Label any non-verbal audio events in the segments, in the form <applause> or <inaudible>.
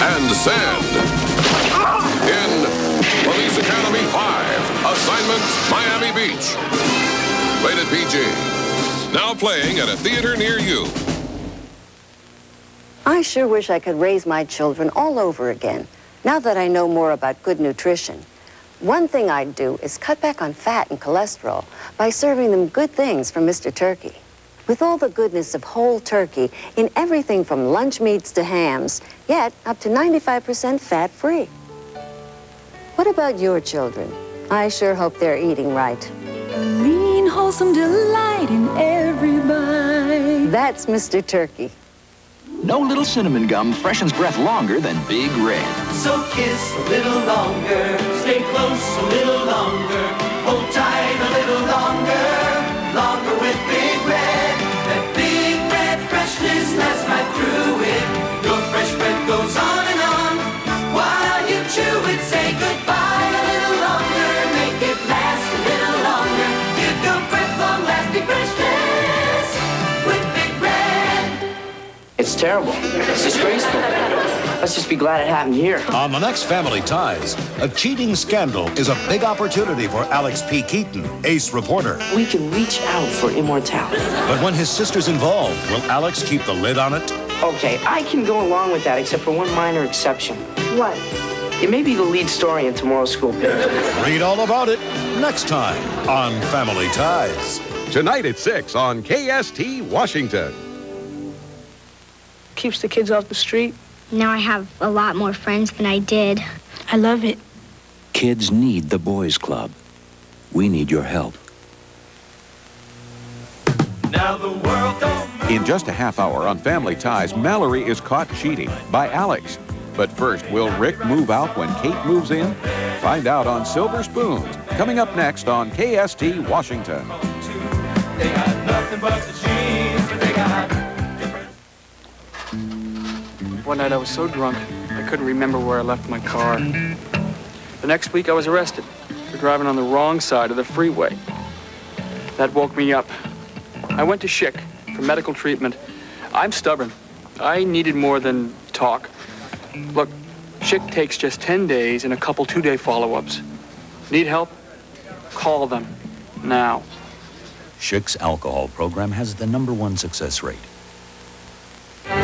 and sand. In Police Academy 5, Assignment Miami Beach. Rated PG. Now playing at a theater near you. I sure wish I could raise my children all over again, now that I know more about good nutrition. One thing I'd do is cut back on fat and cholesterol by serving them good things from Mr. Turkey. With all the goodness of whole turkey in everything from lunch meats to hams, yet up to 95% fat-free. What about your children? I sure hope they're eating right. A lean, wholesome delight in every bite. That's Mr. Turkey. No little cinnamon gum freshens breath longer than Big Red. So kiss a little longer, stay close a little longer, hold tight a little longer, terrible. It's disgraceful. Let's just be glad it happened here. On the next Family Ties, a cheating scandal is a big opportunity for Alex P. Keaton, ace reporter. We can reach out for immortality. But when his sister's involved, will Alex keep the lid on it? Okay, I can go along with that, except for one minor exception. What? It may be the lead story in tomorrow's school paper. Read all about it next time on Family Ties. Tonight at 6 on KST Washington. Keeps the kids off the street. Now I have a lot more friends than I did. I love it. Kids need the boys' club. We need your help. Now the world don't In just a half hour on Family Ties, Mallory is caught cheating by Alex. But first, will Rick move out when Kate moves in? Find out on Silver Spoons, coming up next on KST Washington. One night I was so drunk, I couldn't remember where I left my car. The next week I was arrested for driving on the wrong side of the freeway. That woke me up. I went to Schick for medical treatment. I'm stubborn. I needed more than talk. Look, Schick takes just 10 days and a couple two-day follow-ups. Need help? Call them. Now. Schick's alcohol program has the number one success rate.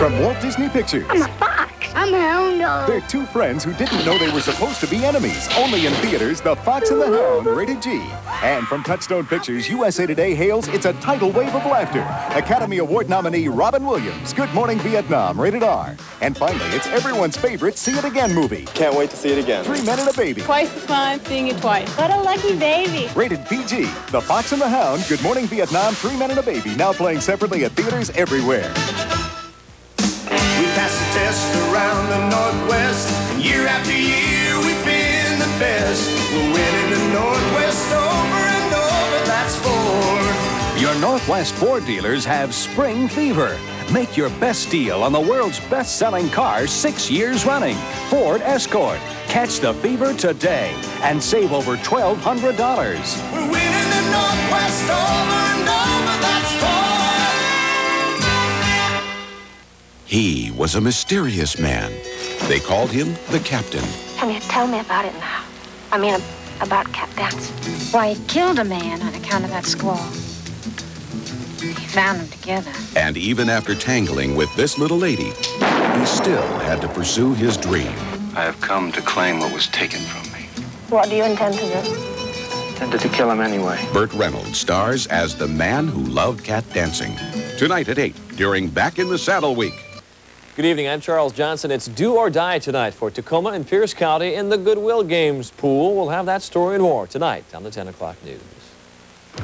From Walt Disney Pictures. I'm a fox. I'm a hound dog. They're two friends who didn't know they were supposed to be enemies. Only in theaters, The Fox and the Hound, rated G. And from Touchstone Pictures, USA Today hails It's a Tidal Wave of Laughter. Academy Award nominee Robin Williams, Good Morning Vietnam, rated R. And finally, it's everyone's favorite See It Again movie. Can't wait to see it again. Three Men and a Baby, Twice the fun, seeing it twice. What a lucky baby. rated PG. The Fox and the Hound, Good Morning Vietnam, Three Men and a Baby, now playing separately at theaters everywhere. Pass the test around the Northwest, and year after year we've been the best. We're winning the Northwest over and over, that's four. Your Northwest Ford dealers have spring fever. Make your best deal on the world's best selling car six years running Ford Escort. Catch the fever today and save over $1,200. We're winning the Northwest over and over, that's four. He was a mysterious man. They called him the Captain. Can you tell me about it now? I mean, about Cat Dance. Why, he killed a man on account of that squall. He found them together. And even after tangling with this little lady, he still had to pursue his dream. I have come to claim what was taken from me. What do you intend to do? Intended to kill him anyway. Burt Reynolds stars as the man who loved cat dancing. Tonight at 8 during Back in the Saddle Week. Good evening. I'm Charles Johnson. It's do or die tonight for Tacoma and Pierce County in the Goodwill Games pool. We'll have that story and more tonight on the 10 o'clock news.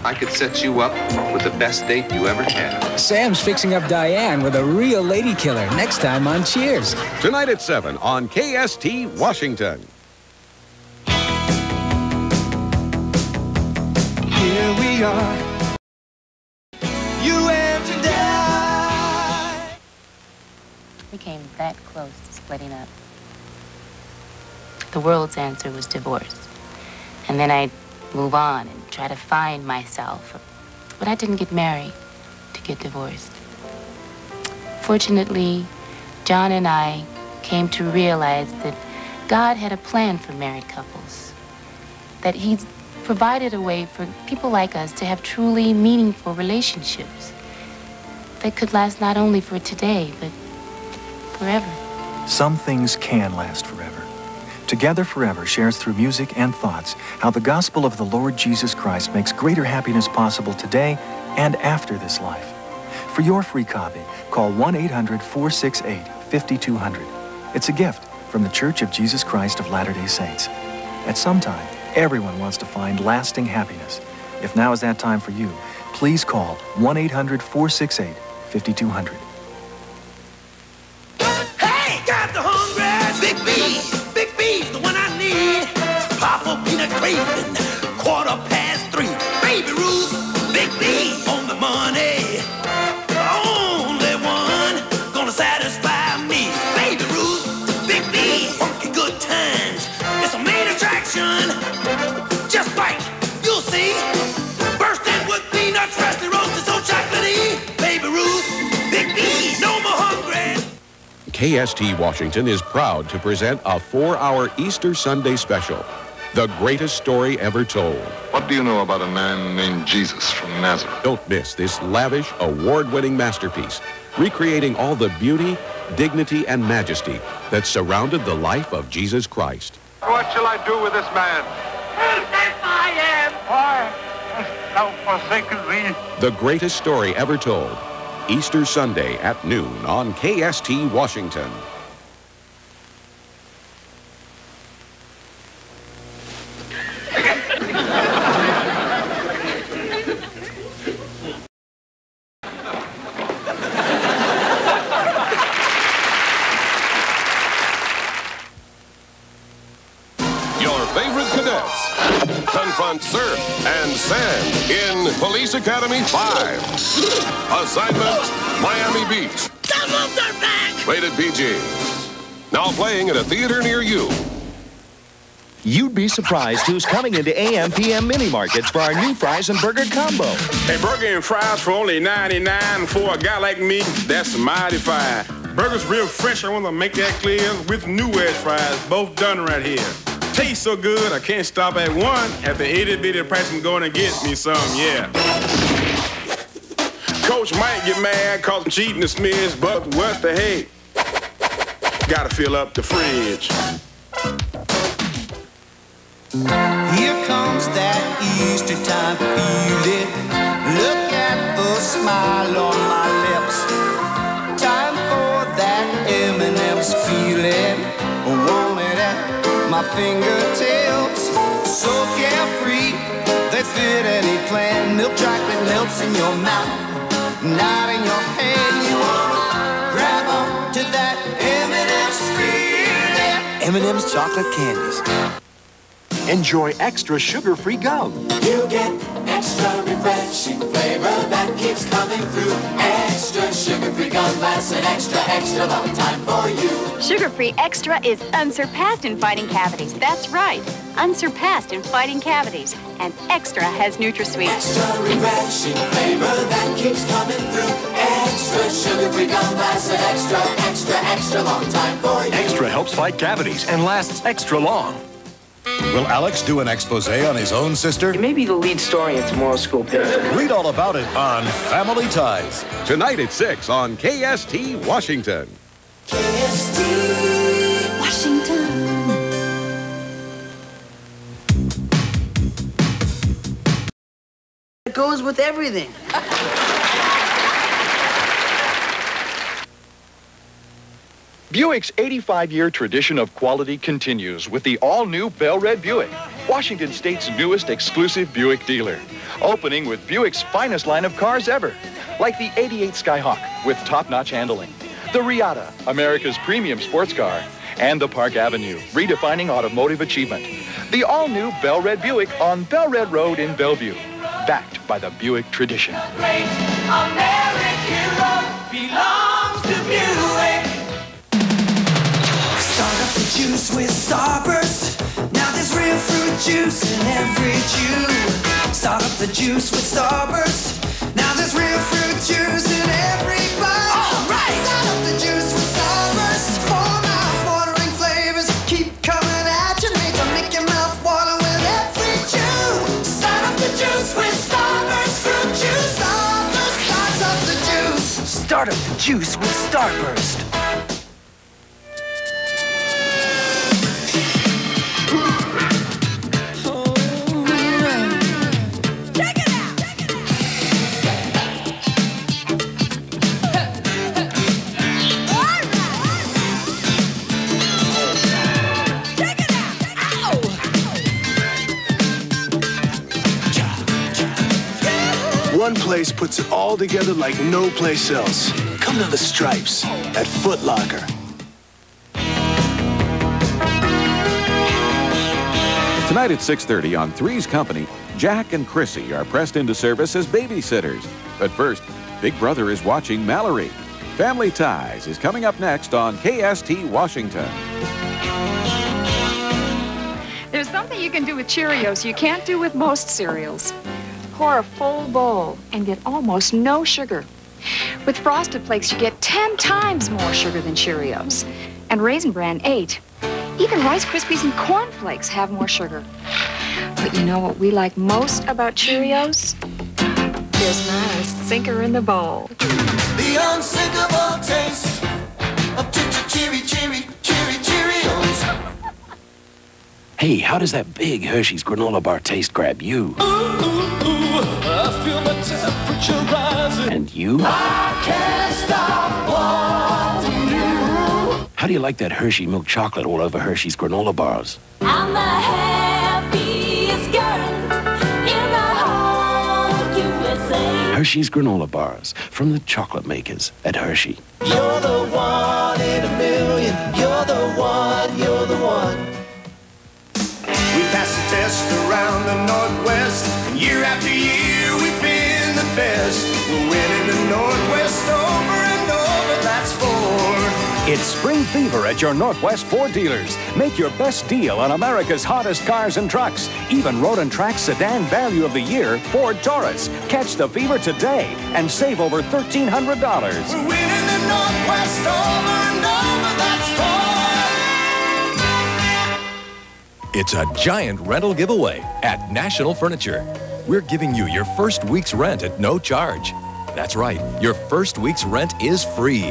I could set you up with the best date you ever had. Sam's fixing up Diane with a real lady killer next time on Cheers. Tonight at 7 on KST Washington. Here we are, you We came that close to splitting up. The world's answer was divorce. And then I'd move on and try to find myself. But I didn't get married to get divorced. Fortunately, John and I came to realize that God had a plan for married couples, that He's provided a way for people like us to have truly meaningful relationships that could last not only for today, but forever. Some things can last forever. Together Forever shares through music and thoughts how the gospel of the Lord Jesus Christ makes greater happiness possible today and after this life. For your free copy, call 1 800 468 5200. It's a gift from the Church of Jesus Christ of Latter day Saints. At some time, everyone wants to find lasting happiness. If now is that time for you, please call 1 800 468 5200. Big beef, the one I need. Powerful peanut craving, quarter past three. Baby Ruth, big beef KST Washington is proud to present a four hour Easter Sunday special The Greatest Story Ever Told. What do you know about a man named Jesus from Nazareth? Don't miss this lavish, award winning masterpiece, recreating all the beauty, dignity, and majesty that surrounded the life of Jesus Christ. What shall I do with this man? I am. Why? <laughs> Thou forsaken me. The Greatest Story Ever Told. Easter Sunday at noon on KST Washington. Your favorite cadets confront surf and sand in Police Academy 5. Assignment Miami Beach. Some of their back. Rated PG. Now playing at a theater near you. You'd be surprised who's coming into AM PM mini markets for our new fries and burger combo. A burger and fries for only 99 for a guy like me, that's mighty fine. Burger's real fresh, I want to make that clear, with new wedge fries, both done right here. Tastes so good, I can't stop at one. At the itty bitty price, I'm going to get me some, yeah. Coach might get mad cause I'm cheating the smears, but what the heck? Gotta fill up the fridge. Here comes that Easter time feeling. Look at the smile on my lips. Time for that M&M's feeling. Want it at my fingertips. So carefree, they fit any plan. Milk chocolate melts in your mouth, not in your hand. You wanna grab on to that M&M's. M&M's chocolate candies. Enjoy extra sugar-free gum. You get extra refreshing flavor that keeps coming through. Extra sugar-free gum lasts an extra, extra long time for you. Sugar-free extra is unsurpassed in fighting cavities. That's right, unsurpassed in fighting cavities. And extra has NutraSweet. Extra refreshing flavor that keeps coming through. Extra sugar-free gum lasts an extra, extra, extra long time for you. Extra helps fight cavities and lasts extra long. Will Alex do an expose on his own sister? It may be the lead story in tomorrow's school paper. Read all about it on Family Ties. Tonight at 6 on KST Washington. Washington. Goes with everything. Buick's 85-year tradition of quality continues with the all-new Bel-Red Buick, Washington State's newest exclusive Buick dealer. Opening with Buick's finest line of cars ever, like the 88 Skyhawk with top-notch handling, the Reatta, America's premium sports car, and the Park Avenue, redefining automotive achievement. The all-new Bel-Red Buick on Bel-Red Road in Bellevue, backed by the Buick tradition. Great American road belongs to Buick. Start up the juice with Starburst. Now there's real fruit juice in every chew. Start up the juice with Starburst. Up the juice with Starburst. Place puts it all together like no place else. Come to the Stripes at Foot Locker. Tonight at 6.30 on Three's Company, Jack and Chrissy are pressed into service as babysitters. But first, Big Brother is watching Mallory. Family Ties is coming up next on KST Washington. There's something you can do with Cheerios you can't do with most cereals. Pour a full bowl and get almost no sugar. With Frosted Flakes, you get 10 times more sugar than Cheerios. And Raisin Bran, 8. Even Rice Krispies and Corn Flakes have more sugar. But you know what we like most about Cheerios? There's not a sinker in the bowl. The unsinkable taste of cheery, cheery, cheery, Cheerios. Hey, how does that big Hershey's granola bar taste grab you? I And you? I can't stop wanting you. How do you like that Hershey milk chocolate all over Hershey's granola bars? I'm the happiest girl in the whole USA. Hershey's granola bars from the chocolate makers at Hershey. You're the one in a million. You're the one. You're the one. We pass the test around the Northwest, and year after year we've been the. We're winning the Northwest over and over, that's four. It's spring fever at your Northwest Ford dealers. Make your best deal on America's hottest cars and trucks. Even Road and Track Sedan Value of the Year, Ford Taurus. Catch the fever today and save over $1,300. We're winning the Northwest over and over, that's It's a giant rental giveaway at National Furniture. We're giving you your first week's rent at no charge. That's right, your first week's rent is free.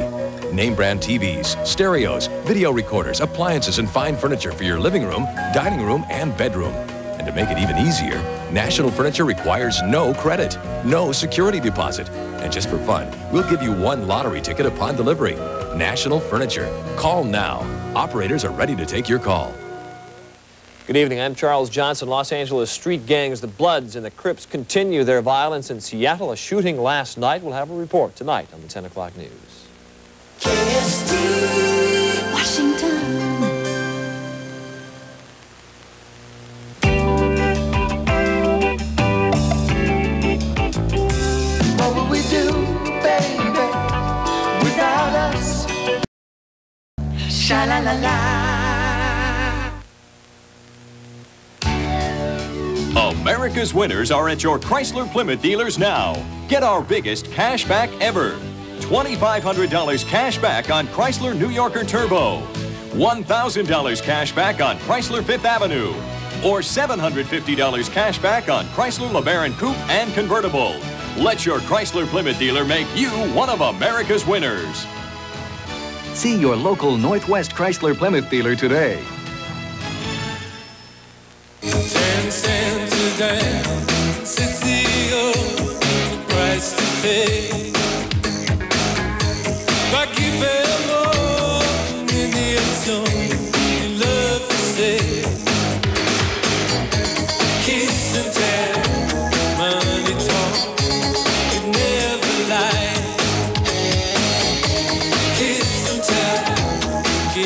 Name brand TVs, stereos, video recorders, appliances, and fine furniture for your living room, dining room, and bedroom. And to make it even easier, National Furniture requires no credit, no security deposit. And just for fun, we'll give you one lottery ticket upon delivery. National Furniture. Call now. Operators are ready to take your call. Good evening. I'm Charles Johnson. Los Angeles street gangs, the Bloods and the Crips continue their violence in Seattle. A shooting last night. We'll have a report tonight on the 10 o'clock news. KST Washington. What would we do, baby, without us? Sha la la la. America's winners are at your Chrysler Plymouth dealers now. Get our biggest cash back ever. $2,500 cash back on Chrysler New Yorker Turbo. $1,000 cash back on Chrysler Fifth Avenue. Or $750 cash back on Chrysler LeBaron Coupe and Convertible. Let your Chrysler Plymouth dealer make you one of America's winners. See your local Northwest Chrysler Plymouth dealer today.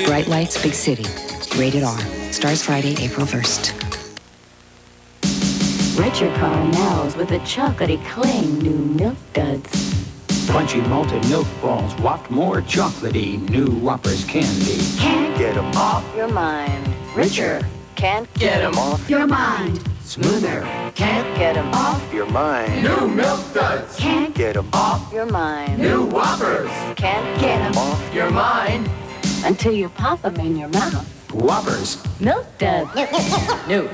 Bright Lights, Big City. Rated R. Stars Friday, April 1st. Richard caramels with the chocolatey cling new milk duds. Crunchy malted milk balls, waft more chocolatey, new Whoppers candy. Can't get 'em off your mind. Richer. Can't get 'em off your mind. Smoother. Can't get 'em off Your mind. New milk duds. Can't Get 'em off your mind. New Whoppers. Can't get 'em off your mind. Until you pop 'em in your mouth. Whoppers. Milk duds. New.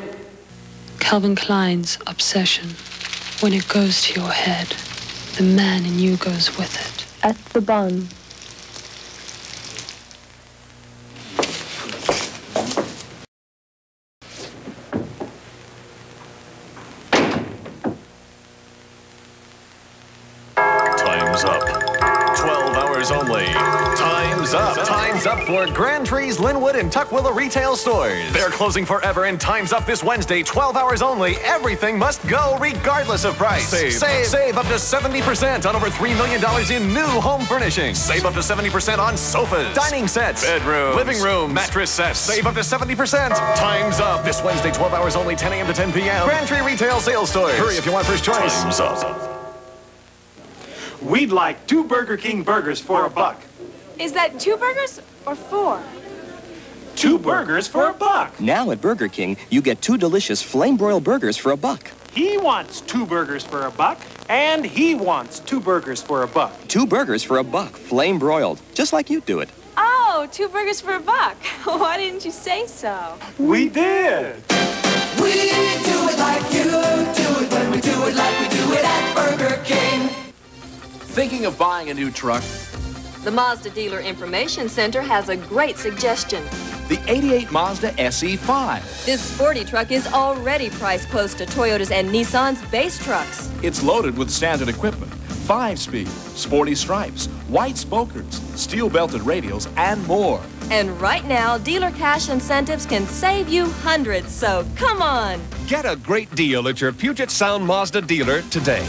Calvin Klein's obsession. When it goes to your head, the man in you goes with it. at the bun. Time's up. 12 hours only. Time's up. Time's up for Grand Trees, Linwood, and Tuckwillow retail stores. They're closing forever and time's up this Wednesday, 12 hours only. Everything must go regardless of price. Save. Save, save up to 70% on over $3 million in new home furnishings. Save up to 70% on sofas, dining sets, Bedrooms. living rooms, mattress sets. Save up to 70%. Time's up this Wednesday, 12 hours only, 10 a.m. to 10 p.m. Grand Tree retail sales stores. Hurry if you want first choice. Time's up. We'd like two Burger King burgers for a buck. Is that two burgers or four? Two burgers for a buck. Now at Burger King, you get two delicious flame broiled burgers for a buck. He wants two burgers for a buck, and he wants two burgers for a buck. Two burgers for a buck, flame broiled, just like you do it. Oh, two burgers for a buck. <laughs> Why didn't you say so? We did. We do it like you do it when we do it like we do it at Burger King. Thinking of buying a new truck? The Mazda Dealer Information Center has a great suggestion. The 88 Mazda SE5. This sporty truck is already priced close to Toyota's and Nissan's base trucks. It's loaded with standard equipment. Five speed, sporty stripes, white spokers, steel belted radials, and more. And right now, dealer cash incentives can save you hundreds, so come on. Get a great deal at your Puget Sound Mazda dealer today.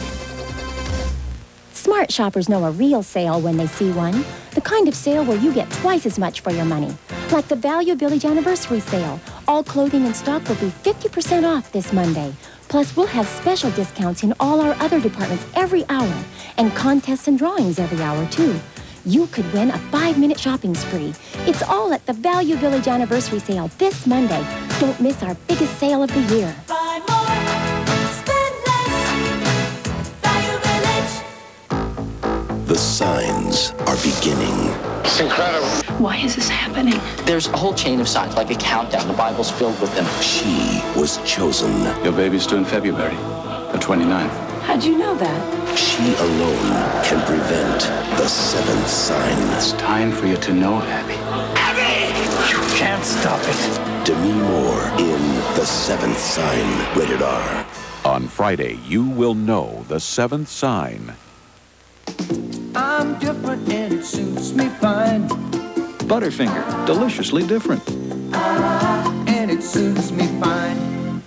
Smart shoppers know a real sale when they see one. The kind of sale where you get twice as much for your money. Like the Value Village Anniversary Sale. All clothing in stock will be 50% off this Monday. Plus, we'll have special discounts in all our other departments every hour. And contests and drawings every hour, too. You could win a five-minute shopping spree. It's all at the Value Village Anniversary Sale this Monday. Don't miss our biggest sale of the year. Signs are beginning. It's incredible. Why is this happening? There's a whole chain of signs, like a countdown. The Bible's filled with them. She was chosen. Your baby's due in February, the 29th. How'd you know that? She alone can prevent the seventh sign. It's time for you to know, Abby. Abby! You can't stop it. Demi Moore in The Seventh Sign. Rated R. On Friday, you will know the seventh sign. I'm different and it suits me fine. Butterfinger, deliciously different. And it suits me fine.